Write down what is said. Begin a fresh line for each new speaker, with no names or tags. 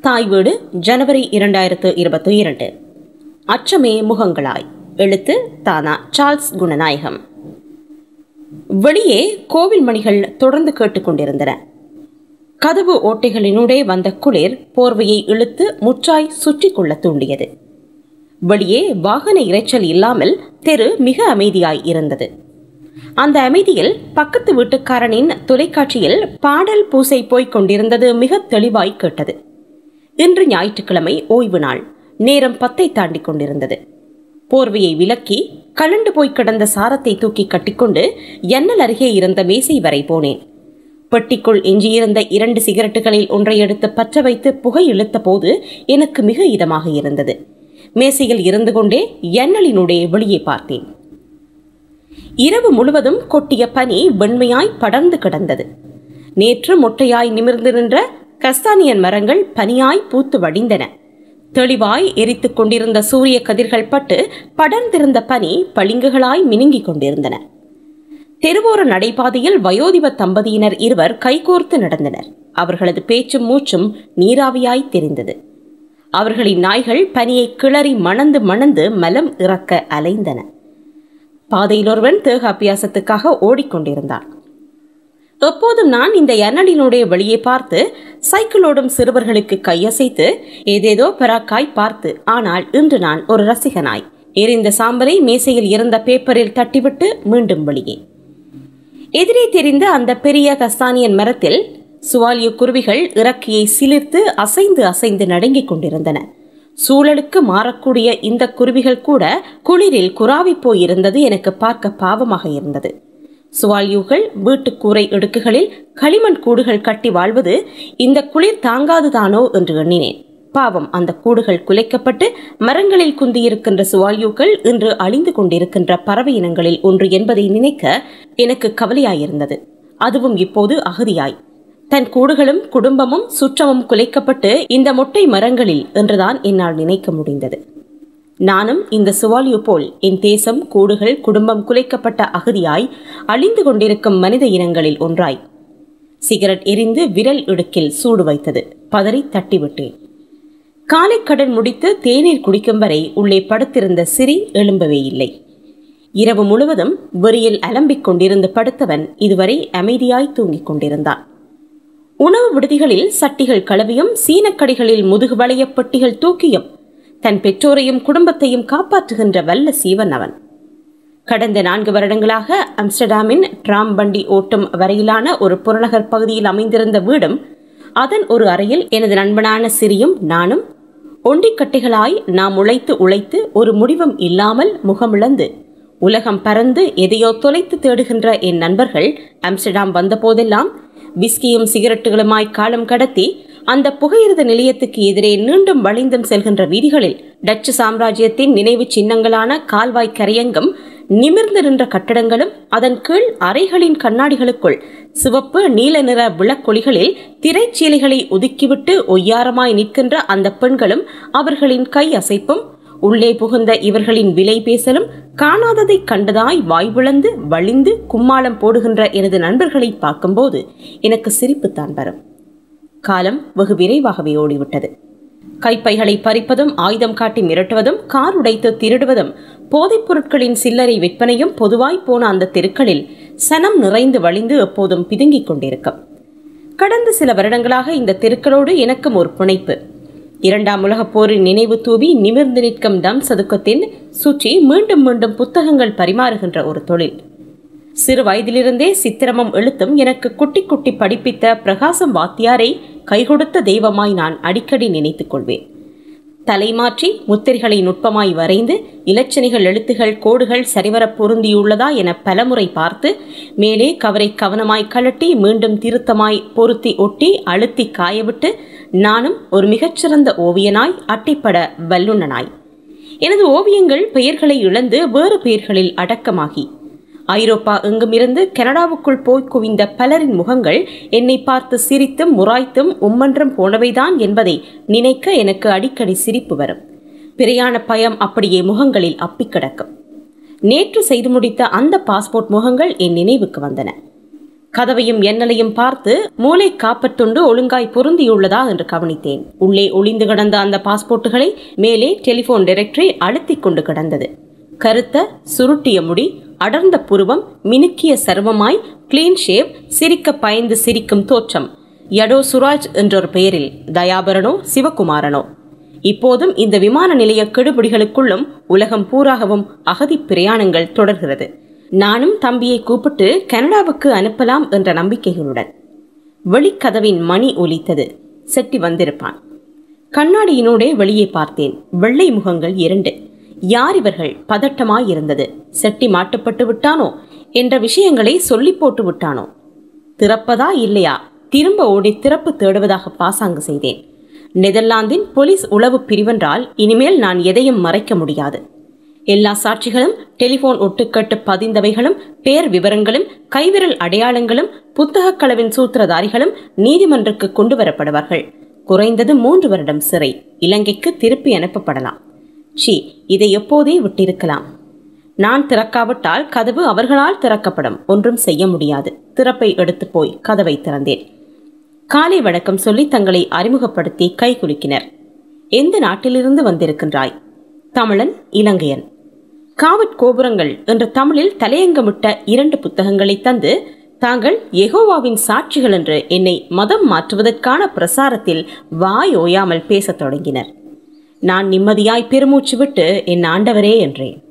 தாய் வீடு ஜனவரி இரண்டாயிரத்து இருபத்தி இரண்டு. அச்சமே முகங்களாய். எழுத்து தானா சார்ல்ஸ் குணநாயகம். வெளியே கோவில் மணிகள் தொடர்ந்து கேட்டுக்கொண்டிருந்தன கதவு ஓட்டைகளினூடே வந்த குளிர் போர்வையை இழுத்து முற்றாய் சுற்றி கொள்ள தூண்டியது. வெளியே வாகன இரைச்சல் இல்லாமல் தெரு மிக அமைதியாய் இருந்தது. அந்த அமைதியில் பக்கத்து வீட்டுக்காரனின் தொலைக்காட்சியில் பாடல் பூசை போய்க் கொண்டிருந்தது மிக தெளிவாய் கேட்டது. இன்று ஞாயிற்றுக்கிழமை ஓய்வு நாள். நேரம் பத்தை தாண்டி கொண்டிருந்தது. போர்வையை விலக்கி கலண்டு போய் கிடந்த சாரத்தை தூக்கி கட்டிக்கொண்டு எண்ணல் அருகே இருந்த மேசை வரை போனேன். பெட்டிக்குள் எஞ்சியிருந்த இரண்டு சிகரெட்டுகளில் ஒன்றை எடுத்து பற்ற வைத்து புகை இழுத்த போது எனக்கு மிக இதமாக இருந்தது. மேசையில் இருந்து கொண்டே எண்ணலினுடைய வெளியே பார்த்தேன். இரவு முழுவதும் கொட்டிய பனி வெண்மையாய் படர்ந்து கிடந்தது. நேற்று மொட்டையாய் நிமிர்ந்து நின்ற கஸ்தானியன் மரங்கள் பனியாய் பூத்து வடிந்தன. தெளிவாய் எரித்துக் கொண்டிருந்த சூரிய கதிர்கள் பட்டு படர்ந்திருந்த பனி பளிங்குகளாய் மினுங்கிக் கொண்டிருந்தன. தெருவோர நடைபாதையில் வயோதிப தம்பதியினர் இருவர் கைகோர்த்து நடந்தனர். அவர்களது பேச்சும் மூச்சும் நீராவியாய் தெரிந்தது. அவர்களின் நாய்கள் பனியை கிளறி மணந்து மணந்து மலம் இறக்க அலைந்தன. பாதையில் ஒருவன் தேக அபியாசத்துக்காக ஓடிக்கொண்டிருந்தான். எப்போதும் நான் இந்த எண்ணலினுடைய வழியை பார்த்து சைக்கிளோடும் சிறுவர்களுக்கு கையசைத்து ஏதேதோ பராக்காய் பார்த்து ஆனால் இன்று நான் ஒரு ரசிகனாய். எரிந்த சாம்பலை மேசையில் இருந்த பேப்பரில் தட்டிவிட்டு மீண்டும் வெளியே. எதிரே தெரிந்த அந்த பெரிய கஸ்தானியன் மரத்தில் சுவாலிய குருவிகள் இறக்கியை சிலிர்த்து அசைந்து அசைந்து நடுங்கிக் கொண்டிருந்தன. சூழலுக்கு மாறக்கூடிய இந்த குருவிகள் கூட குளிரில் குறாவி போயிருந்தது எனக்கு பார்க்க பாவமாக இருந்தது. சுவால்யூகள் வீட்டு கூரை இடுக்குகளில் களிமண் கூடுகள் கட்டி வாழ்வது இந்த குளிர் தாங்காதுதானோ என்று எண்ணினேன். பாவம் அந்த கூடுகள் குலைக்கப்பட்டு மரங்களில் குந்தியிருக்கின்ற சுவால்யூக்கள் இன்று அழிந்து கொண்டிருக்கின்ற பறவை இனங்களில் ஒன்று என்பதை நினைக்க எனக்கு கவலையாயிருந்தது. அதுவும் இப்போது அகதியாய். தன் கூடுகளும் குடும்பமும் சுற்றமும் குலைக்கப்பட்டு இந்த மொட்டை மரங்களில் என்றுதான் என்னால் நினைக்க முடிந்தது. நானும் இந்த சுவாலியு போல் என் தேசம் கூடுகள் குடும்பம் குலைக்கப்பட்ட அகதியாய் அழிந்து கொண்டிருக்கும் மனித இனங்களில் ஒன்றாய். சிகரெட் எரிந்து விரல் இடுக்கில் சூடு வைத்தது. பதறி தட்டிவிட்டேன். காலை கடன் முடித்து தேநீர் குடிக்கும் வரை உள்ளே படுத்திருந்த சிரி எழும்பவே இல்லை. இரவு முழுவதும் வெறியில் அலம்பிக் கொண்டிருந்து படுத்தவன் இதுவரை அமைதியாய் தூங்கிக் கொண்டிருந்தான். உணவு விடுதிகளில் சட்டிகள் கலவியும் சீனக்கடிகளில் முதுகு வளைய பெட்டிகள் தூக்கியும் தன் பெற்றோரையும் குடும்பத்தையும் காப்பாற்றுகின்ற வல்ல சீவன் அவன். கடந்த நான்கு வருடங்களாக அம்ஸ்டர்டாமின் டிராம் வண்டி ஓட்டும் வரையிலான ஒரு புறநகர் பகுதியில் அமைந்திருந்த வீடும் அதன் ஒரு அறையில் எனது நண்பனான சிறியும் நானும் ஒண்டிக்கட்டைகளாய் நாம் உழைத்து உழைத்து ஒரு முடிவும் இல்லாமல் முகமிழந்து உலகம் பறந்து எதையோ தொலைத்து தேடுகின்ற என் நண்பர்கள் அம்ஸ்டர்டாம் வந்தபோதெல்லாம் விஸ்கியும் சிகரெட்டுகளுமாய் காலம் கடத்தி அந்த புகையிரத நிலையத்துக்கு எதிரே நீண்டும் வளைந்தும் செல்கின்ற வீதிகளில் டச்சு சாம்ராஜ்யத்தின் நினைவு சின்னங்களான கால்வாய் கரையங்கம் நிமிர்ந்து நின்ற கட்டடங்களும் அதன் கீழ் அறைகளின் கண்ணாடிகளுக்குள் சிவப்பு நீல நிற விளக்கொலிகளில் திரைச்சீலைகளை ஒதுக்கிவிட்டு ஒய்யாரமாய் நிற்கின்ற அந்த பெண்களும் அவர்களின் கை அசைப்பும் உள்ளே புகுந்த இவர்களின் விலை பேசலும் காணாததை கண்டதாய் வாய்விழந்து வழிந்து கும்மாளம் போடுகின்ற எனது நண்பர்களை பார்க்கும்போது எனக்கு சிரிப்புத்தான் வரும் காலம் வெகு விரைவாகவே ஓடிவிட்டது. கைப்பைகளை பறிப்பதும் ஆயுதம் காட்டி மிரட்டுவதும் கார் உடைத்து திருடுவதும் போதைப் பொருட்களின் சில்லறை விற்பனையும் பொதுவாய் போன அந்த தெருக்களில் சனம் நிறைந்து வழிந்து எப்போதும் பிதுங்கிக் கொண்டிருக்கும். கடந்த சில வருடங்களாக இந்த தெருக்களோடு எனக்கும் ஒரு புனைப்பு இரண்டாம் உலகப் போரின் நினைவு தூவி நிமிர்ந்து நிற்கும் தம் சதுக்கத்தின் சுற்றி மீண்டும் மீண்டும் புத்தகங்கள் பரிமாறுகின்ற ஒரு தொழில். சிறு வயதிலிருந்தே சித்திரமும் எழுத்தும் எனக்கு குட்டி குட்டி படிப்பித்த பிரகாசம் வாத்தியாரை கைகொடுத்த தெய்வமாய் நான் அடிக்கடி நினைத்துக் கொள்வேன். தலைமாற்றி முத்திரைகளை நுட்பமாய் வரைந்து இலச்சனைகள் எழுத்துகள் கோடுகள் சரிவர பொருந்தியுள்ளதா என பலமுறை பார்த்து மேலே கவரை கவனமாய் கழட்டி மீண்டும் திருத்தமாய் பொருத்தி ஒட்டி அழுத்தி காயவிட்டு நானும் ஒரு மிகச்சிறந்த ஓவியனாய் அட்டைப்பட வல்லுனனாய் எனது ஓவியங்கள் பெயர்களை இழந்து வேறு பெயர்களில் அடக்கமாகி ஐரோப்பா எங்குமிருந்து கனடாவுக்குள் போய் குவிந்த பலரின் முகங்கள் என்னை பார்த்து சிரித்தும் முராய்த்தும் உம்மன்றம் போனவைதான் என்பதை நினைக்க எனக்கு அடிக்கடி சிரிப்பு வரும். பிரயாண பயம் அப்படியே முகங்களில் அப்பிக் கிடக்கும். நேற்று செய்து முடித்த அந்த பாஸ்போர்ட் முகங்கள் என் நினைவுக்கு வந்தன. கதவையும் எண்ணலையும் பார்த்து மூளை காப்பத்துண்டு ஒழுங்காய் பொருந்தியுள்ளதா? என்று கவனித்தேன். உள்ளே ஒளிந்து கிடந்த அந்த பாஸ்போர்ட்டுகளை மேலே டெலிபோன் டைரக்டரி அழுத்திக் கொண்டு கிடந்தது. கருத்த சுருட்டிய முடி அடர்ந்த புருவம் மினுக்கிய சர்வமாய் கிளீன் ஷேவ் சிரிக்க பயந்து சிரிக்கும் தோற்றம். யடோ சுராஜ் என்றொரு பெயரில் தயாபரனோ சிவகுமாரனோ. இப்போதும் இந்த விமான நிலைய கெடுபிடிகளுக்குள்ளும் உலகம் பூராகவும் அகதி பிரயாணங்கள் தொடர்கிறது. நானும் தம்பியை கூப்பிட்டு கனடாவுக்கு அனுப்பலாம் என்ற நம்பிக்கைகளுடன். வெளிக்கதவின் மணி ஒலித்தது. செட்டி வந்திருப்பான். கண்ணாடியினூடே வெளியே பார்த்தேன். வெள்ளை முகங்கள் இரண்டு. யார் இவர்கள் பதட்டமாயிருந்தது? செட்டி மாட்டுப்பட்டு விட்டானோ? என்ற விஷயங்களை சொல்லி போட்டு விட்டானோ? திறப்பதா இல்லையா? திரும்ப ஓடி திறப்பு தேடுவதாக பாசாங்கு செய்தேன். நெதர்லாந்தின் போலீஸ் உளவு பிரிவென்றால் இனிமேல் நான் எதையும் மறைக்க முடியாது. எல்லா சாட்சிகளும் டெலிபோன் ஒட்டுக்கட்டு பதிந்தவைகளும் பேர் விவரங்களும் கைவிரல் அடையாளங்களும் புத்தகக் களவின் சூத்திரதாரிகளும் நீதிமன்றக்கு கொண்டு வரப்படுவார்கள் குறைந்தது மூன்று வருடம் சிறை. இலங்கைக்கு திருப்பி அனுப்பப்படலாம். ஷி இதை எப்போதே விட்டிருக்கலாம். நான் திறக்காவிட்டால் கதவு அவர்களால் திறக்கப்படும். ஒன்றும் செய்ய முடியாது. திறப்பை எடுத்து போய் கதவை திறந்தேன். காலை வணக்கம் சொல்லி தங்களை அறிமுகப்படுத்தி கை குலுக்கினர். எந்த நாட்டிலிருந்து வந்திருக்கின்றாய்? தமிழன் இலங்கையன். காவற் கோபுரங்கள் என்ற தமிழில் தலையங்கமிட்ட இரண்டு புத்தகங்களை தந்து தாங்கள் எகோவாவின் சாட்சிகள் என்று என்னை மதம் மாற்றுவதற்கான பிரசாரத்தில் வாய் ஓயாமல் பேசத் தொடங்கினர். நான் நிம்மதியாய் பெருமூச்சு விட்டு என் ஆண்டவரே என்றேன்.